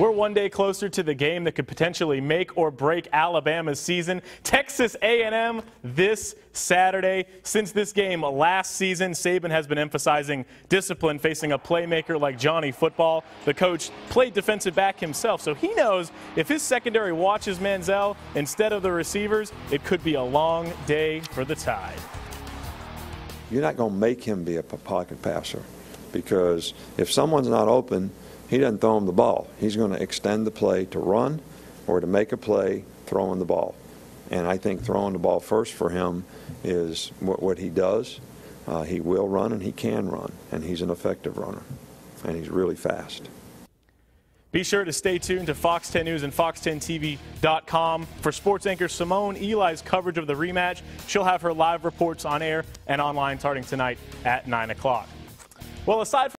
We're one day closer to the game that could potentially make or break Alabama's season. Texas A&M this Saturday. Since this game last season, Saban has been emphasizing discipline facing a playmaker like Johnny Football. The coach played defensive back himself, so he knows if his secondary watches Manziel instead of the receivers, it could be a long day for the Tide. You're not going to make him be a pocket passer because if someone's not open, he doesn't throw him the ball. He's going to extend the play to run or to make a play throwing the ball. And I think throwing the ball first for him is what, what he does. Uh, he will run and he can run, and he's an effective runner, and he's really fast. Be sure to stay tuned to Fox 10 News and Fox10TV.com for sports anchor Simone Eli's coverage of the rematch. She'll have her live reports on air and online starting tonight at 9 o'clock. Well, aside from